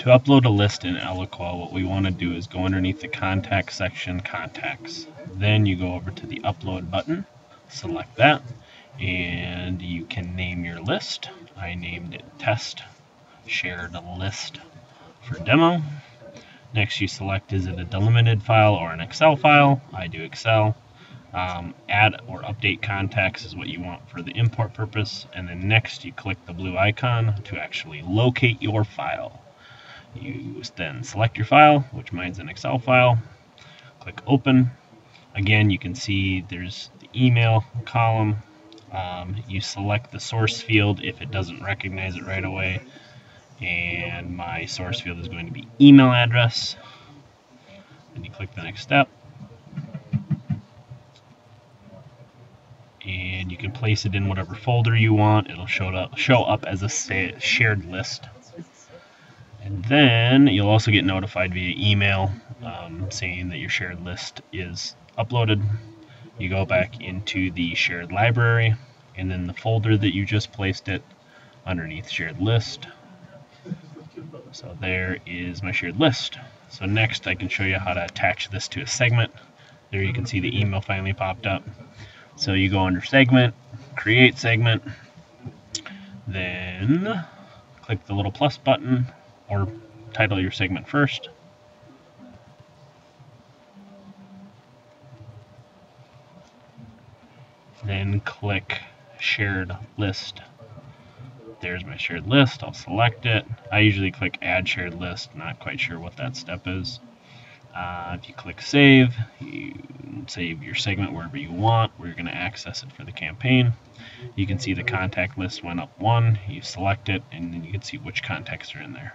To upload a list in Eloqua, what we want to do is go underneath the contact section, contacts. Then you go over to the upload button, select that, and you can name your list. I named it test shared list for demo. Next you select is it a delimited file or an Excel file. I do Excel. Um, add or update contacts is what you want for the import purpose. And then next you click the blue icon to actually locate your file. You then select your file, which mine's an Excel file. Click open. Again, you can see there's the email column. Um, you select the source field if it doesn't recognize it right away. And my source field is going to be email address. And you click the next step. And you can place it in whatever folder you want. It'll show up, show up as a shared list. And then you'll also get notified via email um, saying that your shared list is uploaded. You go back into the shared library and then the folder that you just placed it underneath shared list. So there is my shared list. So next I can show you how to attach this to a segment. There you can see the email finally popped up. So you go under segment, create segment, then click the little plus button or title your segment first. Then click shared list. There's my shared list. I'll select it. I usually click add shared list. Not quite sure what that step is. Uh, if you click save, you save your segment wherever you want, you're going to access it for the campaign. You can see the contact list went up one, you select it, and then you can see which contacts are in there.